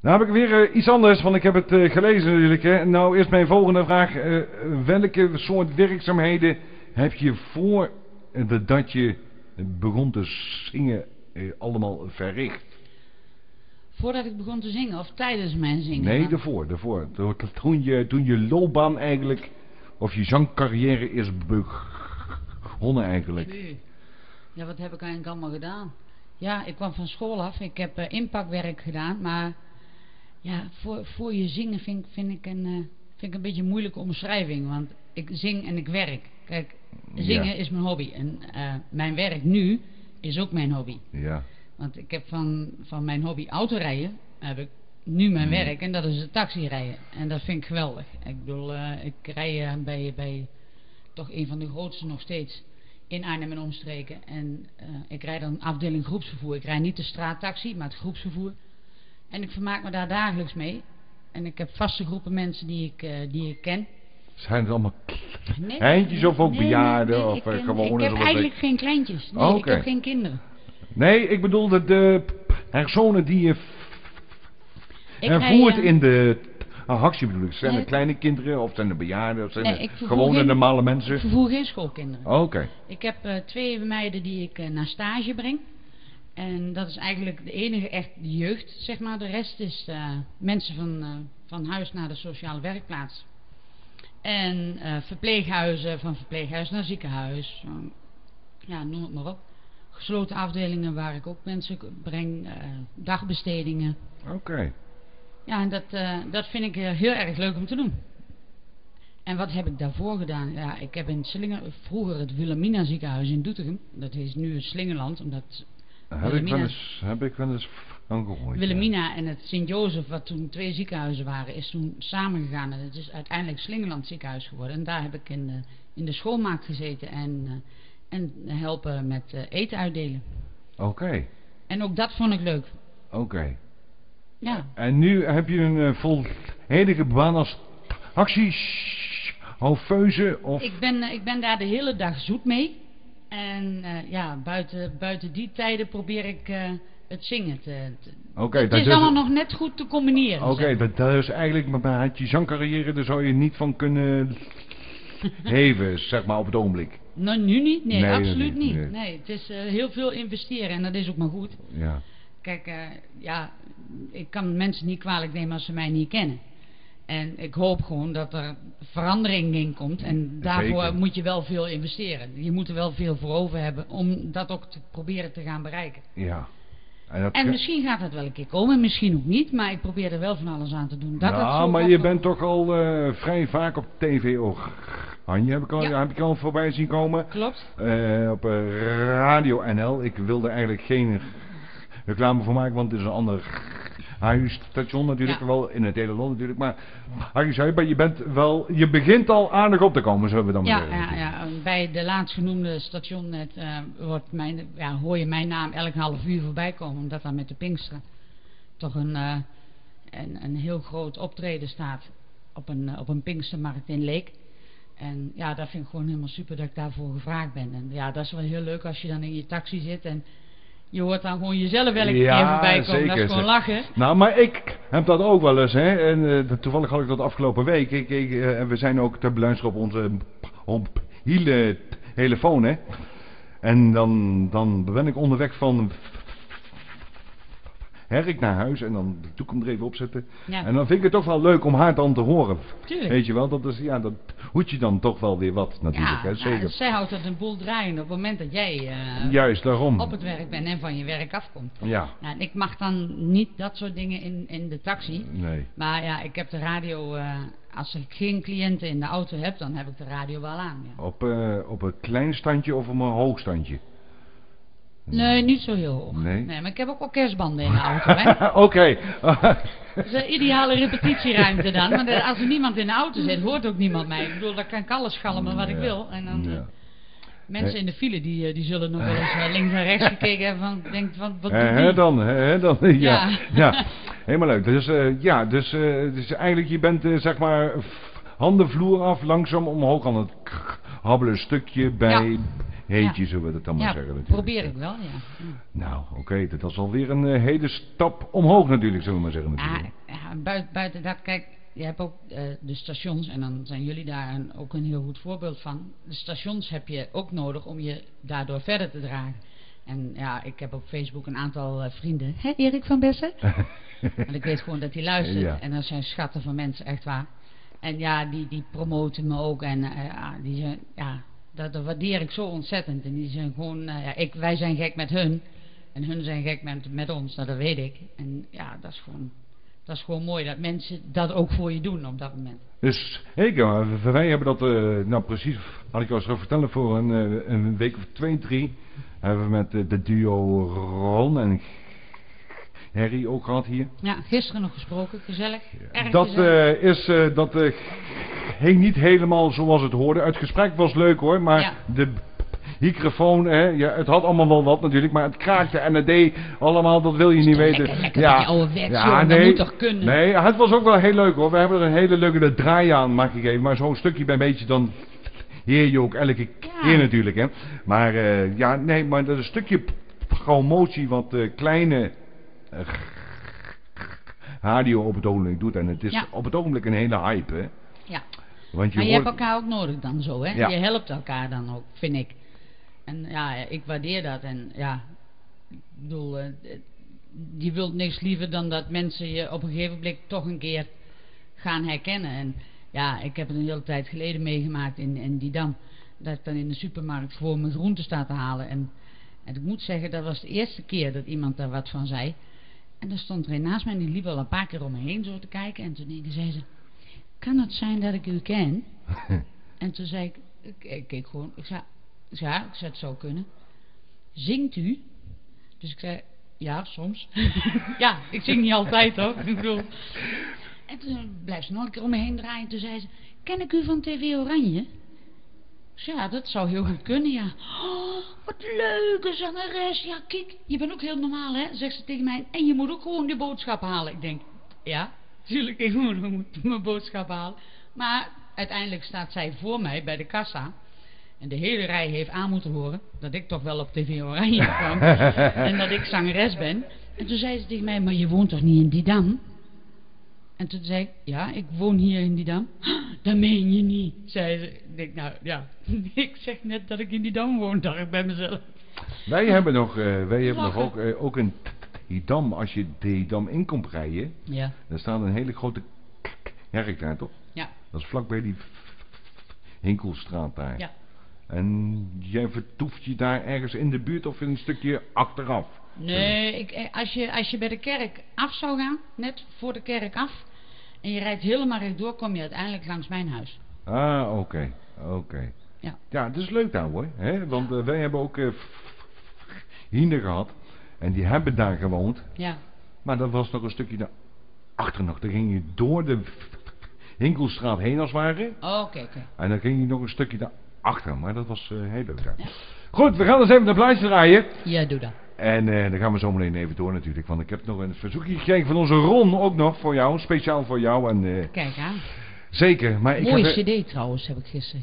Nou heb ik weer eh, iets anders, want ik heb het eh, gelezen natuurlijk. Hè. Nou, eerst mijn volgende vraag. Eh, welke soort werkzaamheden heb je voor dat je begon te zingen allemaal verricht? Voordat ik begon te zingen of tijdens mijn zingen? Nee, daarvoor, daarvoor. Toen- je, toen je loopbaan eigenlijk, of je zangcarrière is begonnen eigenlijk. Ja, wat heb ik eigenlijk allemaal gedaan? Ja, ik kwam van school af. Ik heb eh, inpakwerk gedaan. Maar ja, voor, voor je zingen vind, ik- vind, ik een, eh, vind ik een beetje een moeilijke omschrijving. Want ik zing en ik werk. Kijk, zingen Ja. is mijn hobby. En eh, mijn werk nu is ook mijn hobby. Ja. Want ik heb van, van mijn hobby autorijden, heb ik nu mijn Hmm. werk. En dat is het taxirijden. En dat vind ik geweldig. Ik bedoel, eh, ik rij bij, bij toch een van de grootste nog steeds in Arnhem en omstreken. En ik rijd dan afdeling groepsvervoer. Ik rijd niet de straattaxi, maar het groepsvervoer. En ik vermaak me daar dagelijks mee. En ik heb vaste groepen mensen die ik, eh, die ik ken. Zijn het allemaal Nee, Eindjes of ook nee, bejaarden nee, of, ik, eh, gewone, Ik heb ik? eigenlijk geen kleintjes. Nee, Oh, ik heb geen kinderen. Nee, ik bedoel de, de personen die je Ik hervoert rij, eh, in de actie bedoel ik. Zijn er kleine kinderen of zijn er bejaarden of zijn Nee, ik vervoer gewone geen- normale Ik mensen? vervoer geen schoolkinderen. Oké. Ik heb twee meiden die ik naar stage breng. En dat is eigenlijk de enige echt jeugd, zeg maar. De rest is eh, mensen van, eh, van huis naar de sociale werkplaats. En eh, verpleeghuizen, van verpleeghuis naar ziekenhuis. Ja, noem het maar op. Gesloten afdelingen waar ik ook mensen breng. dagbestedingen. Oké. Ja, en dat, dat vind ik heel erg leuk om te doen. En wat heb ik daarvoor gedaan? Ja, ik heb in Slingen, vroeger het Wilhelmina ziekenhuis in Doetinchem. Dat is nu Slingeland, omdat Heb ik, wel eens, heb ik wel eens van gehoord. ja. Wilhelmina en het Sint-Jozef, wat toen twee ziekenhuizen waren, is toen samengegaan. En het is uiteindelijk Slingeland ziekenhuis geworden. En daar heb ik in de, in de schoolmaak gezeten en, eh, en helpen met eh, eten uitdelen. Oké. En ook dat vond ik leuk. Oké. Ja, En nu heb je een eh, volledige baan als actiechauffeuse of... Ik ben, eh, ik ben daar de hele dag zoet mee. En eh, ja, buiten, buiten die tijden probeer ik eh, het zingen te... te- Oké, het dat is allemaal nog net goed te combineren. Oké, dat, dat is eigenlijk, maar had je zangcarrière, daar zou je niet van kunnen heven, zeg maar, op het ogenblik. Nou, nu niet? Nee, Nee, absoluut niet. nee. Nee. het is eh, heel veel investeren en dat is ook maar goed. Ja. Kijk, ja, ik kan mensen niet kwalijk nemen als ze mij niet kennen. En ik hoop gewoon dat er verandering in komt. En daarvoor Zeker. moet je wel veel investeren. Je moet er wel veel voor over hebben om dat ook te proberen te gaan bereiken. Ja. En, misschien gaat het wel een keer komen, misschien ook niet. Maar ik probeer er wel van alles aan te doen. Dat het nou, maar je bent toch al eh, vrij vaak op tv Oranje, heb ik al, Ja. heb ik al voorbij zien komen. Klopt. Eh, op eh, Radio NL. Ik wilde eigenlijk geen reclame voor maken, want het is een ander huisstation natuurlijk, Ja. wel in het hele land natuurlijk. Maar Harry maar je bent wel, je begint al aardig op te komen, zullen we dan Ja, zeggen. ja, ja, bij de laatstgenoemde station net, eh, wordt mijn, ja, hoor je mijn naam elk half uur voorbij komen. Omdat daar met de Pinksteren toch een, eh, een, een heel groot optreden staat op een, op een Pinkstermarkt in Leek. En ja, dat vind ik gewoon helemaal super dat ik daarvoor gevraagd ben. En ja, dat is wel heel leuk als je dan in je taxi zit en je hoort dan gewoon jezelf elke Ja, keer voorbij komen. Dat is gewoon lachen. Nou, maar ik heb dat ook wel eens, hè. En eh, toevallig had ik dat afgelopen week. Ik, ik, eh, en we zijn ook te beluisteren op onze op hele telefoon, hè. En dan, dan ben ik onderweg van Herk naar huis en dan ik hem er even opzetten. Ja, En dan vind ik het toch wel leuk om haar dan te horen. tuurlijk. Weet je wel, dat is, ja, dat hoed je dan toch wel weer wat natuurlijk, ja, hè. Zeker. nou, zij houdt het een boel draaien op het moment dat jij eh, Juist, daarom. op het werk bent en van je werk afkomt. Ja, Nou, ik mag dan niet dat soort dingen in, in de taxi. nee. Maar ja, ik heb de radio, eh, als ik geen cliënten in de auto heb, dan heb ik de radio wel aan. Ja. Op, eh, op een klein standje of op een hoog standje? Nee, niet zo heel hoog. Nee? maar ik heb ook orkestbanden in de auto. Oké. Dat is een ideale repetitieruimte dan. Eh, als er niemand in de auto zit, hoort ook niemand mij. Ik bedoel, dan kan ik alles schalmen wat ik wil. En dan, eh, Ja. mensen in de file, die, eh, die zullen nog wel eens eh, links en rechts gekeken hebben van, denkt wat Hè, doet hè dan, hè, dan, ja. Ja. ja. Helemaal leuk. Dus, eh, ja, dus, eh, dus eigenlijk, je bent eh, zeg maar handen vloer af, langzaam omhoog aan het habbelen stukje bij heetje, zullen we dat dan maar ja, zeggen natuurlijk. probeer ik wel, ja. Nou, oké, dat is alweer een eh, hele stap omhoog natuurlijk, zullen we maar zeggen Ja, natuurlijk. ja, buiten, buiten dat, kijk, je hebt ook eh, de stations en dan zijn jullie daar een, ook een heel goed voorbeeld van. De stations heb je ook nodig om je daardoor verder te dragen. En ja, ik heb op Facebook een aantal eh, vrienden. Hé, Erik van Bessen? en ik weet gewoon dat hij luistert. Ja. En dat zijn schatten van mensen, echt waar. En ja, die, die promoten me ook. En ja, die zijn, ja, dat, dat waardeer ik zo ontzettend. En die zijn gewoon, eh, ja, ik, wij zijn gek met hun. En hun zijn gek met, met ons, nou, dat weet ik. En ja, dat is gewoon, dat is gewoon mooi dat mensen dat ook voor je doen op dat moment. Dus, maar wij hebben dat, eh, nou precies, had ik al gaan vertellen, voor een, eh, een week of twee, drie, hebben we met eh, de duo Ron en Harry ook gehad hier. Ja, gisteren nog gesproken, gezellig. Erg Dat, gezellig. eh, is, eh, dat eh, ging niet helemaal zoals het hoorde. Het gesprek was leuk hoor, maar Ja. de microfoon, hè, ja, het had allemaal wel wat natuurlijk, maar het kraakte en het deed allemaal, dat wil je niet weten. lekker, lekker oude ja, joh, dat moet toch kunnen? Nee, het was ook wel heel leuk hoor. We hebben er een hele leuke draai aan maar gegeven, maar zo'n stukje bij beetje dan heer je ook elke Ja. keer natuurlijk hè. Maar eh, ja, nee, maar dat is een stukje promotie wat eh, kleine eh, radio op het ogenblik doet en het is Ja. op het ogenblik een hele hype hè. Ja. Want je Maar je hoort... hebt elkaar ook nodig dan zo, hè? Ja. Je helpt elkaar dan ook, vind ik. En ja, ik waardeer dat. En ja, ik bedoel, eh, je wilt niks liever dan dat mensen je op een gegeven moment toch een keer gaan herkennen. En ja, ik heb het een hele tijd geleden meegemaakt in, in Didam. Dat ik dan in de supermarkt voor mijn groenten sta te halen. En, en ik moet zeggen, dat was de eerste keer dat iemand daar wat van zei. En daar stond er een naast mij en die liep al een paar keer om me heen zo te kijken. En toen zei ze, kan het zijn dat ik u ken? En toen zei ik, ik, ik keek gewoon, ik zei, ja, ik zei, het zou kunnen. Zingt u? Dus ik zei, ja, soms. ja, ik zing niet altijd hoor. Ik bedoel. En toen bleef ze nog een keer om me heen draaien. Toen zei ze, ken ik u van TV Oranje? Ja, dat zou heel goed kunnen, ja. Oh, wat leuke zangeres. Ja, kijk, je bent ook heel normaal, hè? Zegt ze tegen mij. En je moet ook gewoon de boodschap halen. Ik denk, ja, tuurlijk, ik moet mijn boodschap halen. Maar uiteindelijk staat zij voor mij bij de kassa. En de hele rij heeft aan moeten horen dat ik toch wel op TV Oranje kwam. en dat ik zangeres ben. En toen zei ze tegen mij, maar je woont toch niet in Didam? En toen zei ik, ja, ik woon hier in Didam. Dat meen je niet, zei ze. Ik denk, nou ja, ik zeg net dat ik in Didam woon, dacht ik bij mezelf. Wij hebben nog, eh, wij hebben nog ook, eh, ook een Dam, als je die Dam in komt rijden, Ja, daar staat een hele grote kerk daar toch? ja, Dat is vlakbij die Hinkelstraat daar. ja. En jij vertoeft je daar ergens in de buurt of een stukje achteraf? Nee, ik, eh, als, je, als je bij de kerk af zou gaan, net voor de kerk af, en je rijdt helemaal rechtdoor, kom je uiteindelijk langs mijn huis. Ah, oké, oké. Ja. Ja, dat is leuk daar hoor. Hè? Want eh, wij hebben ook eh Hiende gehad. En die hebben daar gewoond. Ja, Maar dat was nog een stukje achter nog. Dan ging je door de Hinkelstraat heen als het ware. Oh. En dan ging je nog een stukje naar achter. Maar dat was eh, heel leuk daar. Goed, we gaan eens even naar plaatje draaien. Ja, doe dat. En eh, dan gaan we zo meteen even door natuurlijk. Want ik heb nog een verzoekje gekregen van onze Ron ook nog voor jou. Speciaal voor jou. En, eh, Kijk aan. zeker. Maar ik Mooie heb, cd trouwens, heb ik gisteren